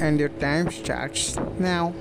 and your time starts now.